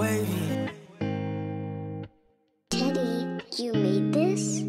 wavy. Teddy, you made this?